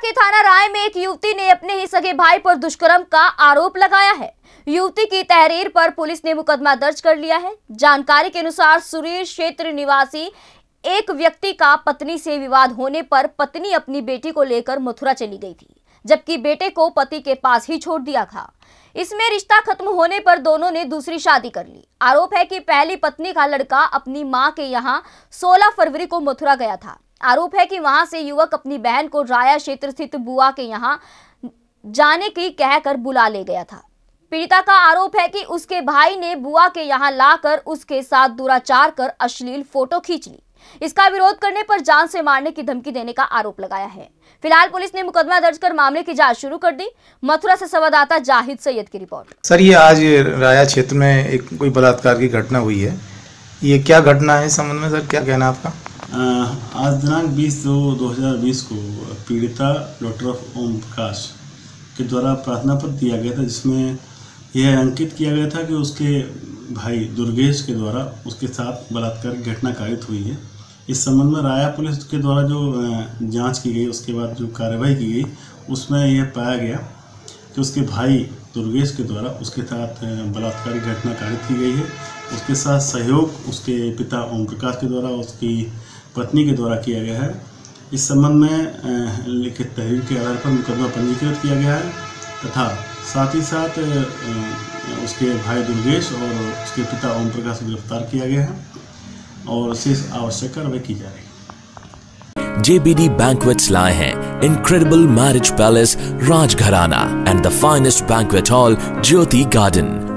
के थाना राय में एक युवती ने अपने ही सगे भाई पर दुष्कर्म का आरोप लगाया है। युवती की तहरीर पर पुलिस ने मुकदमा दर्ज कर लिया है। जानकारी के अनुसार सुरेश क्षेत्र निवासी एक व्यक्ति का पत्नी से विवाद होने पर पत्नी अपनी बेटी को लेकर मथुरा चली गई थी, जबकि बेटे को पति के पास ही छोड़ दिया था। इसमें रिश्ता खत्म होने पर दोनों ने दूसरी शादी कर ली। आरोप है कि पहली पत्नी का लड़का अपनी माँ के यहाँ 16 फरवरी को मथुरा गया था। आरोप है कि वहाँ से युवक अपनी बहन को राया क्षेत्र स्थित बुआ के यहाँ जाने की कहकर बुला ले गया था। पीड़िता का आरोप है कि उसके भाई ने बुआ के यहाँ लाकर उसके साथ दुराचार कर अश्लील फ़ोटो खींच ली। इसका विरोध करने पर जान से मारने की धमकी देने का आरोप लगाया है। फ़िलहाल पुलिस ने मुकदमा दर्ज कर मामले की जाँच शुरू कर दी। मथुरा से संवाददाता जाहिद सैयद की रिपोर्ट। सर, ये आज राया क्षेत्र में एक कोई बलात्कार की घटना हुई है। ये क्या घटना है संबंध में, सर? क्या कहना आपका? आज दिनांक 20 दो 2020 को पीड़िता डॉक्टर ऑफ़ ओम प्रकाश के द्वारा प्रार्थना पत्र दिया गया था, जिसमें यह अंकित किया गया था कि उसके भाई दुर्गेश के द्वारा उसके साथ बलात्कार घटना कारित हुई है। इस संबंध में राया पुलिस के द्वारा जो जाँच की गई, उसके बाद जो कार्रवाई की गई, उसमें यह पाया गया कि उसके भाई दुर्गेश के द्वारा उसके साथ बलात्कार घटना कारित की गई है। उसके साथ सहयोग उसके पिता ओम प्रकाश के द्वारा, उसकी पत्नी के द्वारा किया गया है। इस संबंध में लिखित तहरीर के आधार पर मुकदमा पंजीकृत किया गया है तथा साथ ही साथ उसके भाई दुर्गेश और उसके पिता ओम प्रकाश को गिरफ़्तार किया गया है और शेष आवश्यक कार्रवाई की जा रही है। JBD Banquets lie हैं। Incredible marriage palace, Rajgharana and the finest banquet hall, Jyoti Garden.